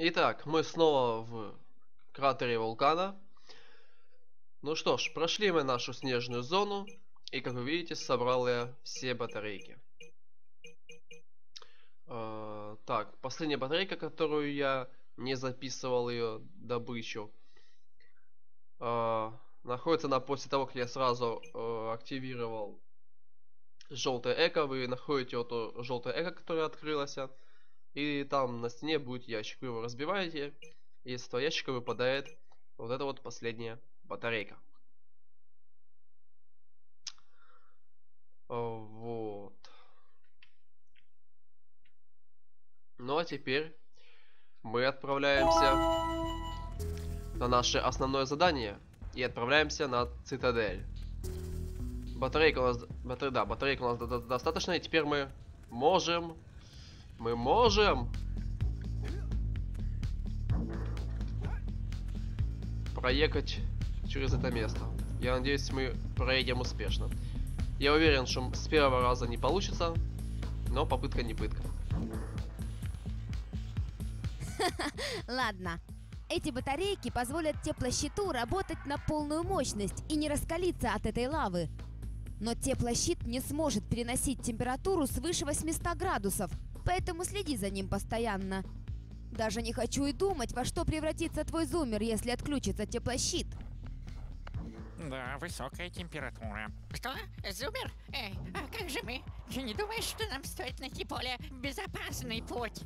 Итак, мы снова в кратере вулкана. Ну что ж, прошли мы нашу снежную зону. И как вы видите, собрал я все батарейки. Э, так, последняя батарейка, которую я не записывал ее добычу. Э, находится она после того, как я сразу э, активировал желтое эко. Вы находите вот то желтое эко, которое открылось. И там на стене будет ящик. Вы его разбиваете. И из этого ящика выпадает вот эта вот последняя батарейка. Вот. Ну а теперь мы отправляемся на наше основное задание. И отправляемся на цитадель. Батарейка у нас... Батаре... Да, батарейка у нас достаточно. И теперь мы можем мы можем проехать через это место. Я надеюсь, мы проедем успешно. Я уверен, что с первого раза не получится, но попытка не пытка. Ладно. Эти батарейки позволят теплощиту работать на полную мощность и не раскалиться от этой лавы. Но теплощит не сможет переносить температуру свыше 800 градусов, поэтому следи за ним постоянно. Даже не хочу и думать, во что превратится твой зумер, если отключится теплощит. Да, высокая температура. Что? Зумер? Эй, а как же мы? Ты не думаешь, что нам стоит найти более безопасный путь?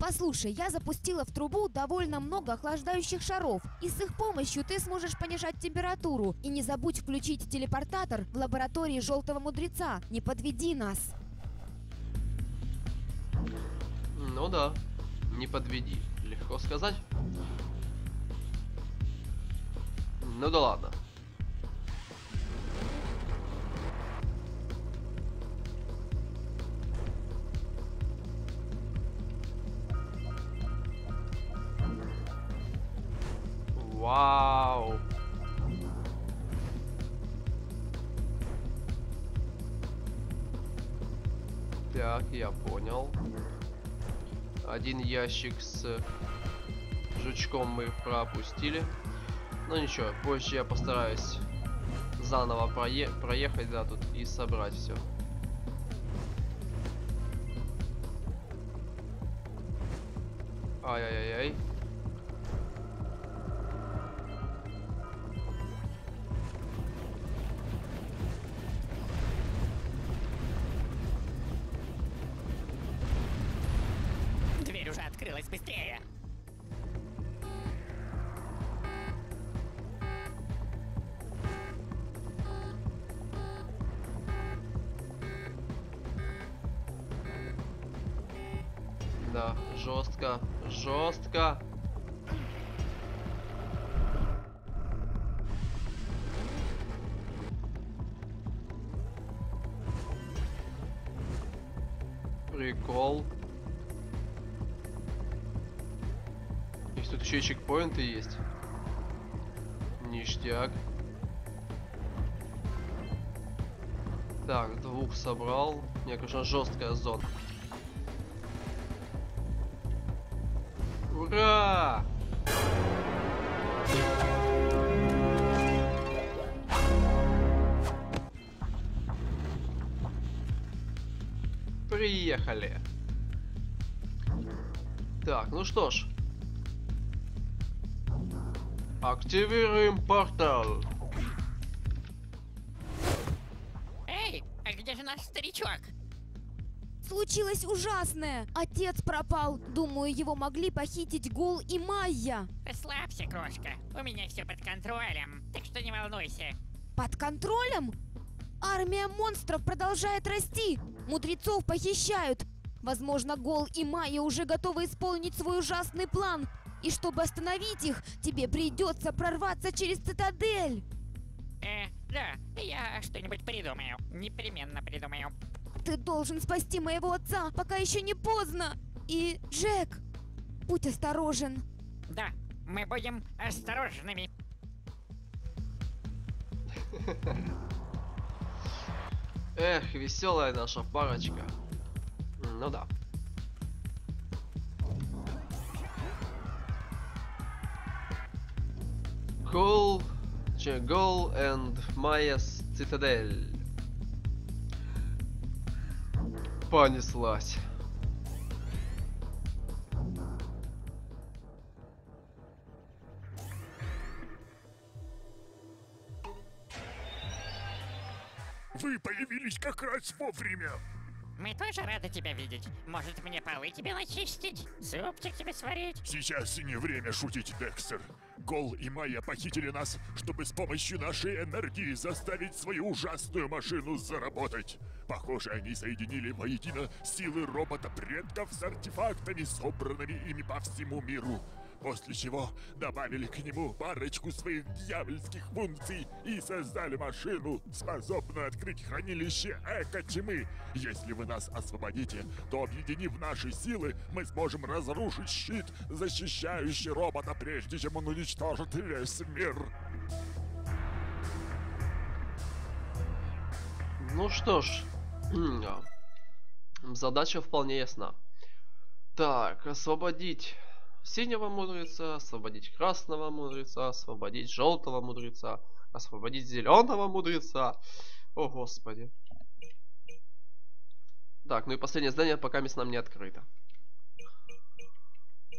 Послушай, я запустила в трубу довольно много охлаждающих шаров, и с их помощью ты сможешь понижать температуру. И не забудь включить телепортатор в лаборатории Желтого Мудреца. Не подведи нас. Ну да, не подведи. Легко сказать. Ну да ладно. Вау. Так, я понял. Один ящик с жучком мы пропустили. Ну ничего, позже я постараюсь заново прое проехать, да, тут и собрать все. Ай-яй-яй-яй. Да, жестко, жестко. Прикол. Тут еще чекпоинты есть. Ништяк. Так, двух собрал. Не, конечно, жесткая зона. Приехали. Так, ну что ж, Активируем портал. Эй, а где же наш старичок? Случилось ужасное! Отец пропал. Думаю, его могли похитить Гул и Майя. Расслабься, крошка. У меня все под контролем, так что не волнуйся. Под контролем? Армия монстров продолжает расти. Мудрецов похищают. Возможно, Гол и Майя уже готовы исполнить свой ужасный план и чтобы остановить их, тебе придется прорваться через цитадель. Э, да, я что-нибудь придумаю. Непременно придумаю. Ты должен спасти моего отца, пока еще не поздно. И, Джек, будь осторожен. Да, мы будем осторожными. Эх, веселая наша парочка. Ну да. Cool, Chegol and Maya's Citadel. Понеслась. Вы появились как раз вовремя. Мы тоже рады тебя видеть. Может, мне полы тебе начистить? Супчик тебе сварить? Сейчас не время шутить, Декстер. Гол и Майя похитили нас, чтобы с помощью нашей энергии заставить свою ужасную машину заработать. Похоже, они соединили воедино силы робота-предков с артефактами, собранными ими по всему миру. После чего добавили к нему парочку своих дьявольских функций и создали машину, способную открыть хранилище эко-тьмы. Если вы нас освободите, то объединив наши силы, мы сможем разрушить щит, защищающий робота, прежде чем он уничтожит весь мир. Ну что ж, задача вполне ясна. Так, освободить синего мудреца, освободить красного мудреца, освободить желтого мудреца, освободить зеленого мудреца. О, господи. Так, ну и последнее здание пока мест нам не открыто.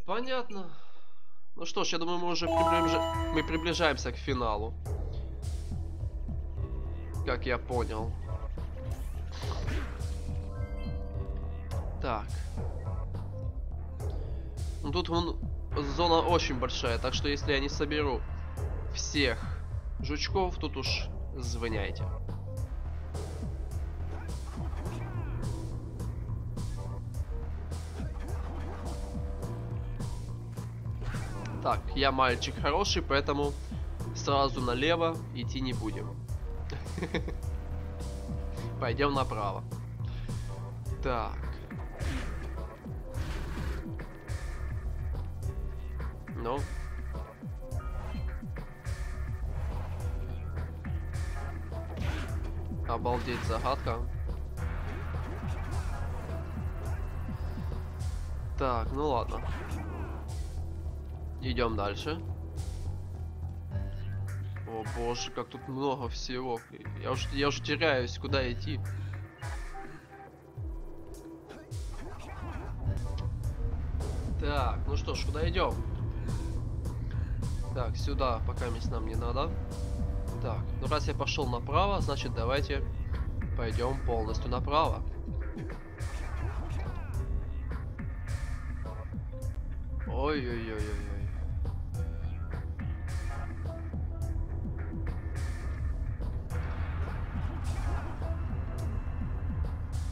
Понятно. Ну что ж, я думаю, мы уже приближа... мы приближаемся к финалу. Как я понял. Так. Ну тут вон, зона очень большая, так что если я не соберу всех жучков, тут уж звоняйте. Так, я мальчик хороший, поэтому сразу налево идти не будем. Пойдем направо. Так. Ну. Обалдеть, загадка. Так, ну ладно. Идем дальше. О боже, как тут много всего. Я уж, я уж теряюсь, куда идти. Так, ну что ж, куда идем? Так, сюда пока мест нам не надо. Так, ну раз я пошел направо, значит давайте пойдем полностью направо. Ой-ой-ой-ой-ой.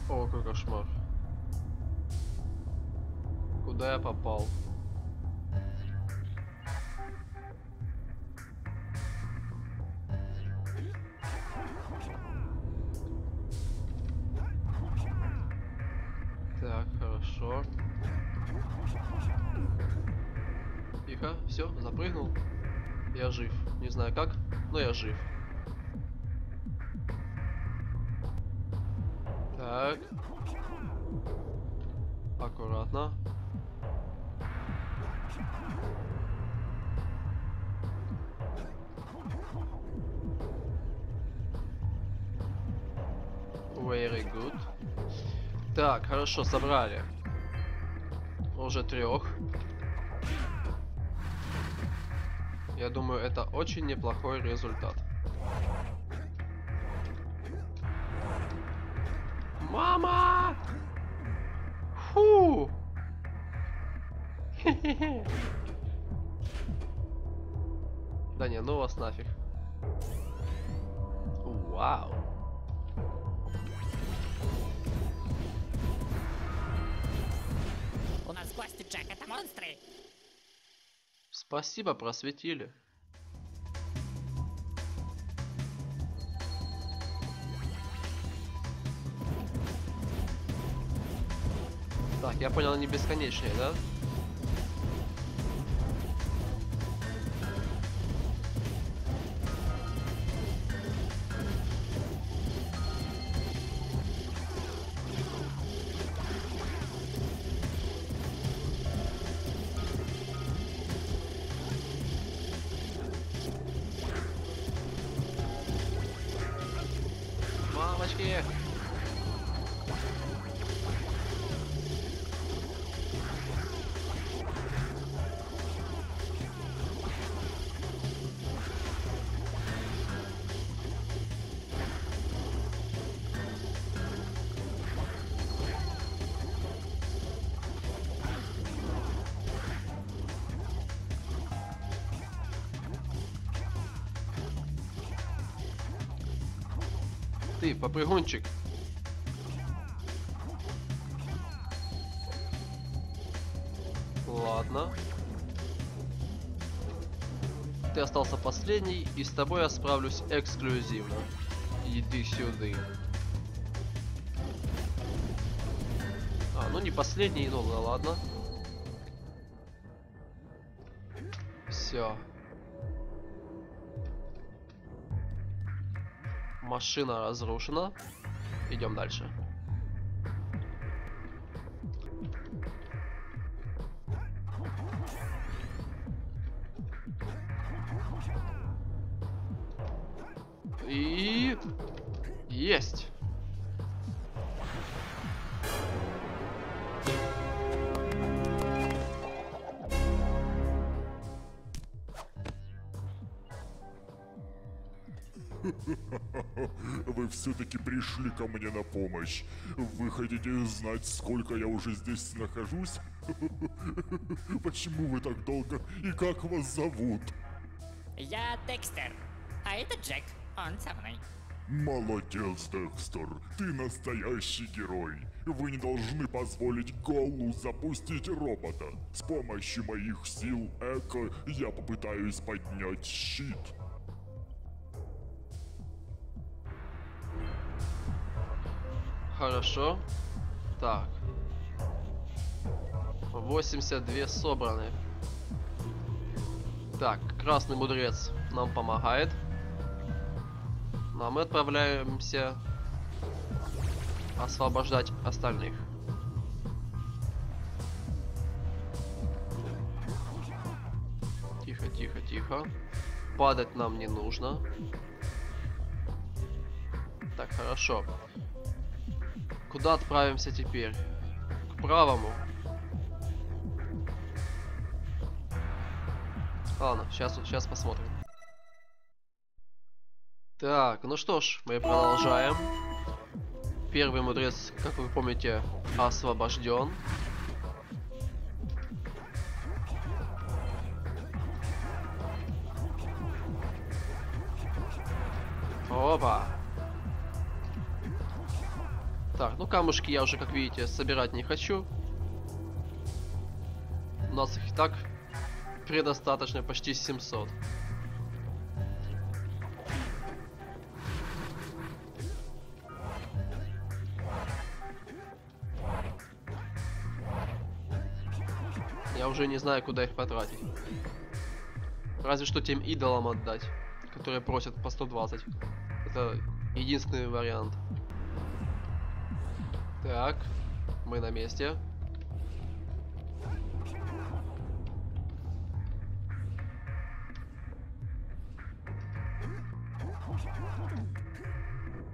О, какой кошмар. Куда я попал? Тихо, все, запрыгнул. Я жив. Не знаю как, но я жив. Так. Аккуратно. Very good. Так, хорошо, собрали. Уже трех. Я думаю, это очень неплохой результат. Мама! Фу! Да не, ну вас нафиг. Вау. У нас гости, Джек, это монстры. Спасибо, просветили. Так, я понял, они бесконечные, да? Ты, попрыгунчик. Ладно. Ты остался последний, и с тобой я справлюсь эксклюзивно. Иди сюда. А, ну не последний, ну ладно. Все. Машина разрушена. Идем дальше. И... Есть. Вы все-таки пришли ко мне на помощь. Вы хотите знать, сколько я уже здесь нахожусь? Почему вы так долго и как вас зовут? Я Декстер, а это Джек, он со мной. Молодец, Декстер, ты настоящий герой. Вы не должны позволить Голу запустить робота. С помощью моих сил Эко я попытаюсь поднять щит. Хорошо. Так. 82 собраны. Так, красный мудрец нам помогает. Ну а мы отправляемся освобождать остальных. Тихо, тихо, тихо. Падать нам не нужно. Так, хорошо. Куда отправимся теперь? К правому. Ладно, сейчас, сейчас посмотрим. Так, ну что ж, мы продолжаем. Первый мудрец, как вы помните, освобожден. Опа. Так, ну камушки я уже, как видите, собирать не хочу. У нас их и так предостаточно, почти 700. Я уже не знаю, куда их потратить. Разве что тем идолам отдать, которые просят по 120. Это единственный вариант. Так, мы на месте.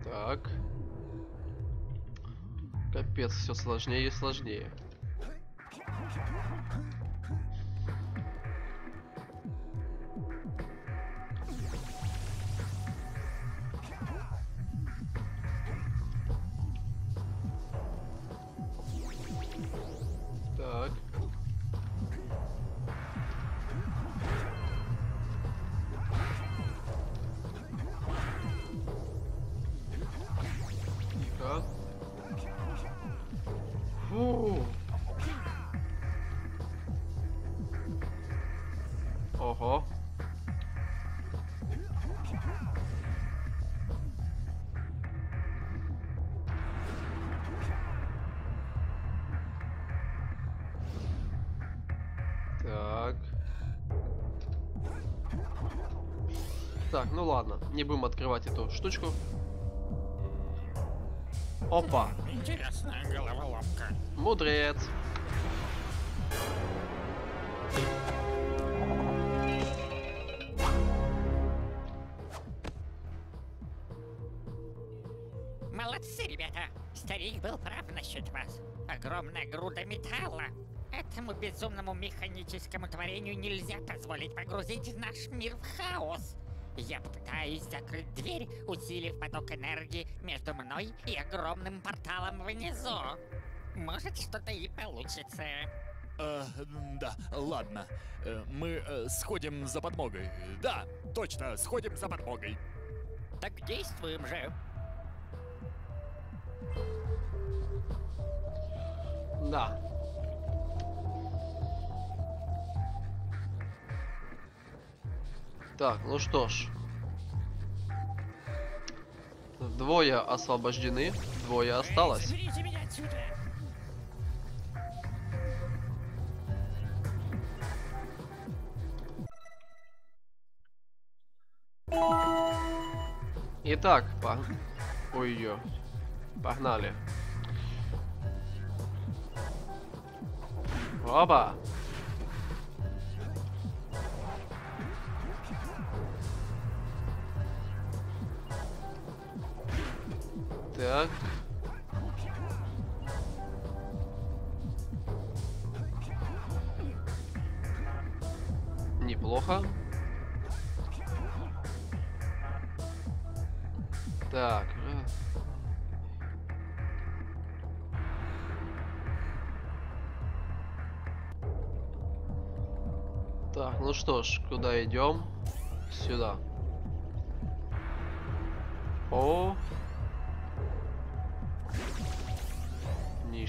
Так. Капец, все сложнее и сложнее. Так, ну ладно, не будем открывать эту штучку. Опа, Интересная головоломка. мудрец. Молодцы, ребята. Старик был прав насчет вас. Огромная груда металла. Этому безумному механическому творению нельзя позволить погрузить наш мир в хаос. Я попытаюсь закрыть дверь, усилив поток энергии между мной и огромным порталом внизу. Может, что-то и получится. Э, да, ладно. Э, мы э, сходим за подмогой. Да, точно, сходим за подмогой. Так действуем же. Да. Так, ну что ж. Двое освобождены, двое осталось. Итак, по... Ой, ё. Погнали. Опа! Так. Неплохо. Так. раз. Так, ну что ж, куда идем? Сюда. О.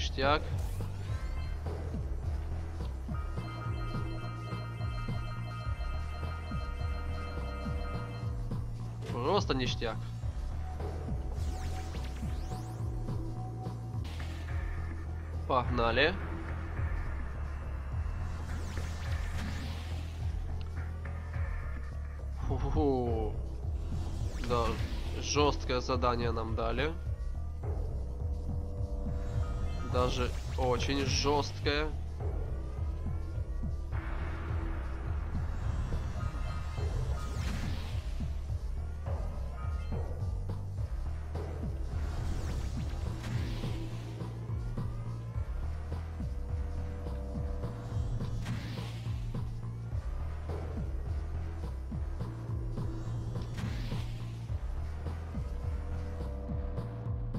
Ништяк. Просто ништяк. Погнали. Фу-фу-фу. Да, жесткое задание нам дали. Даже очень жесткое.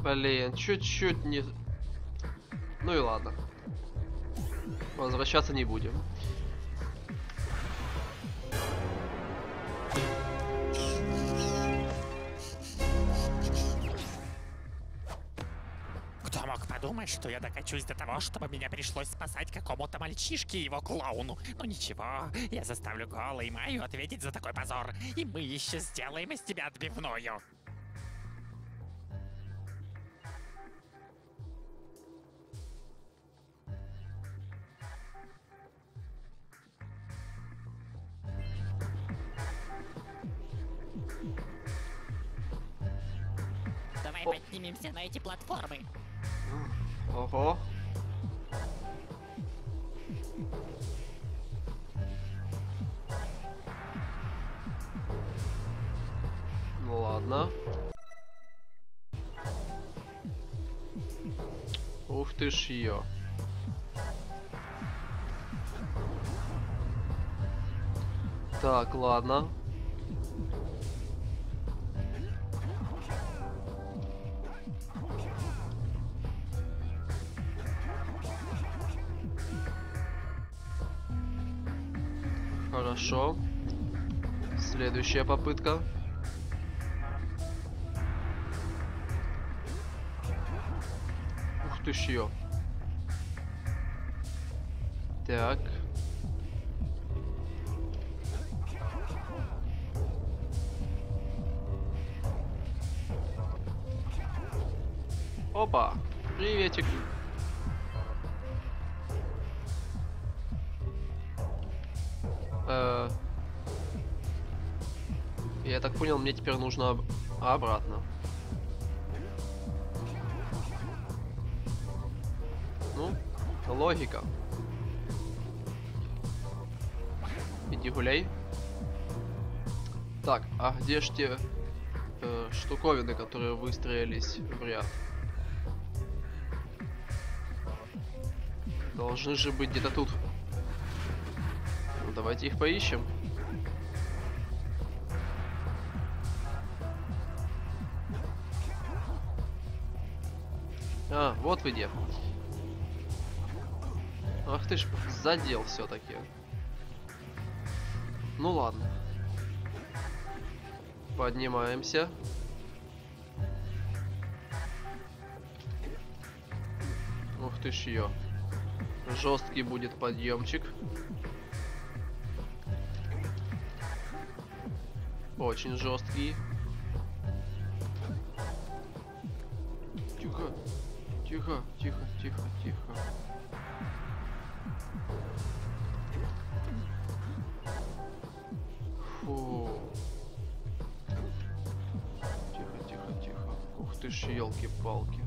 Блин, чуть-чуть не... Ну и ладно. Возвращаться не будем. Кто мог подумать, что я докачусь до того, чтобы меня пришлось спасать какому-то мальчишке и его клоуну? Ну ничего, я заставлю Гола и Майю ответить за такой позор, и мы еще сделаем из тебя отбивную. Поднимемся на эти платформы. Ого. Ну ладно. Ух ты ж ее. Так, ладно. Хорошо. Следующая попытка. Ух ты ж ё. Так. Опа! Приветик. Мне теперь нужно об- обратно. Ну, логика. Иди гуляй. Так, а где ж те э, штуковины, которые выстроились в ряд? Должны же быть где-то тут. Ну, давайте их поищем. А, вот вы где. Ах ты ж задел все-таки. Ну ладно. Поднимаемся. Ух ты ж ее. Жесткий будет подъемчик. Очень жесткий. Тихо. Тихо, тихо, тихо, тихо. Фу. Тихо, тихо, тихо. Ух ты ж, елки-палки.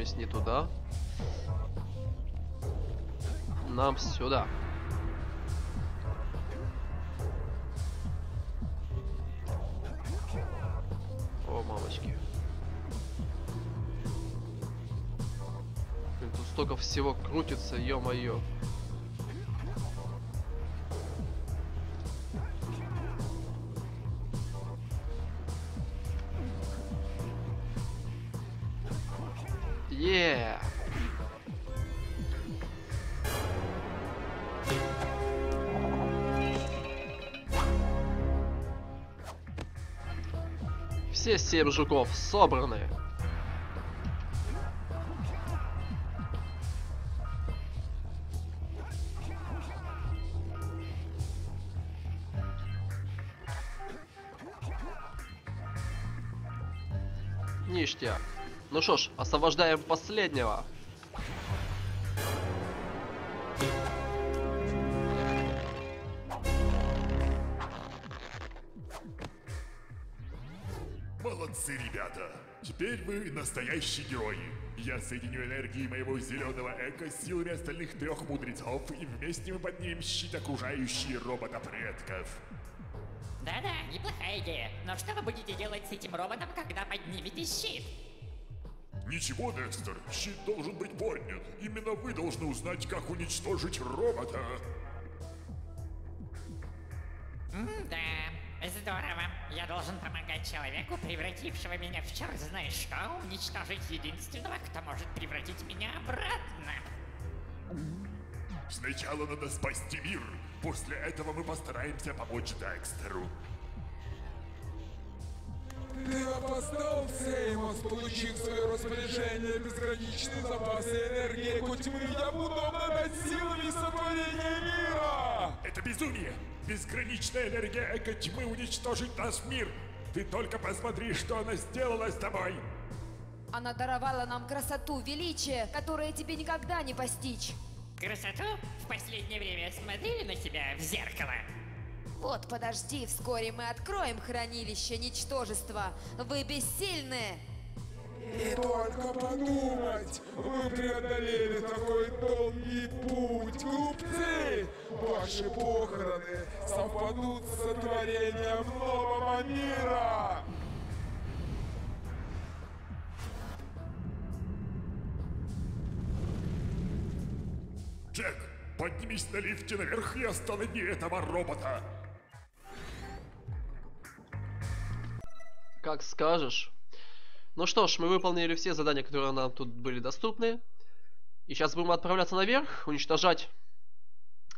Мисс не туда. Нам сюда. О, мамочки. Блин, тут столько всего крутится, ё-моё. -мо. 7 жуков собраны. Ништяк. Ну что ж, освобождаем последнего. Теперь вы настоящие герои. Я соединю энергии моего зеленого эко с силами остальных трех мудрецов, и вместе мы поднимем щит окружающие робота предков. Да-да, неплохая идея. Но что вы будете делать с этим роботом, когда поднимете щит? Ничего, Декстер, щит должен быть поднят. Именно вы должны узнать, как уничтожить робота. Да, здорово. Я должен помогать человеку, превратившего меня в черт знает что, уничтожить единственного, кто может превратить меня обратно. Сначала надо спасти мир. После этого мы постараемся помочь Декстеру. Ты опоздал, Сеймос, получив в свое распоряжение безграничные запасы энергии Эко тьмы, я буду обладать силами сотворения мира! Безумие! Безграничная энергия эко тьмы уничтожит наш мир! Ты только посмотри, что она сделала с тобой! Она даровала нам красоту, величие, которое тебе никогда не постичь. Красоту? В последнее время смотрели на себя в зеркало? Вот подожди, вскоре мы откроем хранилище ничтожества. Вы бессильны! И только подумать, вы преодолели такой долгий путь, глупцы! Ваши похороны совпадут с сотворением нового мира! Джек, поднимись на лифте наверх и останови этого робота! Как скажешь. Ну что ж, мы выполнили все задания, которые нам тут были доступны. И сейчас будем отправляться наверх, уничтожать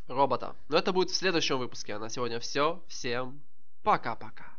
робота. Но это будет в следующем выпуске. А на сегодня все. Всем пока-пока.